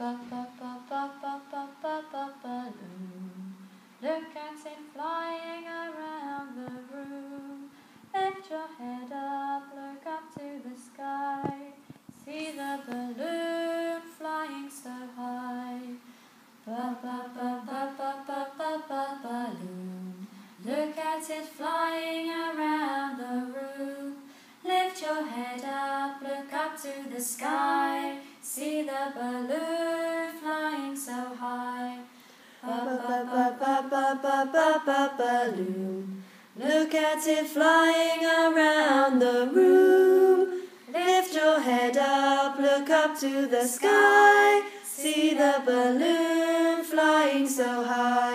ba ba ba ba ba ba ba ba balloon. Look at it flying around the room. Lift your head up, look up to the sky. See the balloon flying so high. Ba ba ba ba ba ba ba ba balloon. Look at it flying around the room. Lift your head up, look up to the sky. See the balloon ba ba ba ba balloon. Look at it flying around the room. Lift your head up, look up to the sky. See the balloon flying so high.